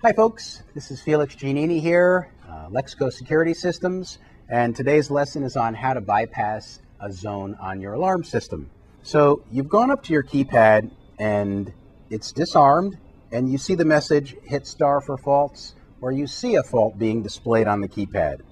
Hi, folks. This is Felix Giannini here, uh, Lexco Security Systems, and today's lesson is on how to bypass a zone on your alarm system. So you've gone up to your keypad and it's disarmed, and you see the message hit star for faults, or you see a fault being displayed on the keypad.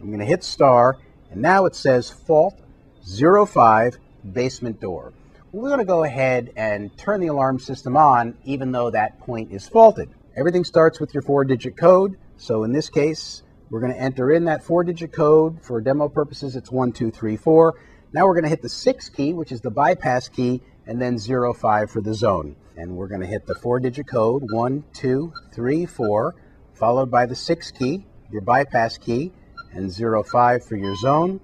I'm going to hit star, and now it says fault 05 basement door. We're going to go ahead and turn the alarm system on, even though that point is faulted. Everything starts with your four digit code. So in this case, we're going to enter in that four digit code. For demo purposes, it's one, two, three, four. Now we're going to hit the six key, which is the bypass key, and then zero five for the zone. And we're going to hit the four digit code, one, two, three, four, followed by the six key, your bypass key, and zero five for your zone.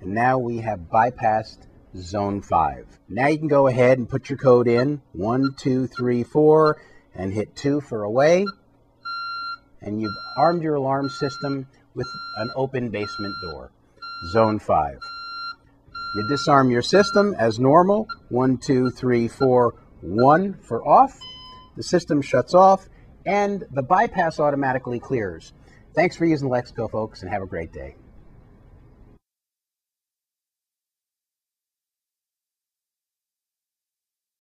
And now we have bypassed zone five. Now you can go ahead and put your code in, one, two, three, four, and hit 2 for away. And you've armed your alarm system with an open basement door, zone 5. You disarm your system as normal, one, two, three, four, one for off. The system shuts off and the bypass automatically clears. Thanks for using Lexco, folks, and have a great day.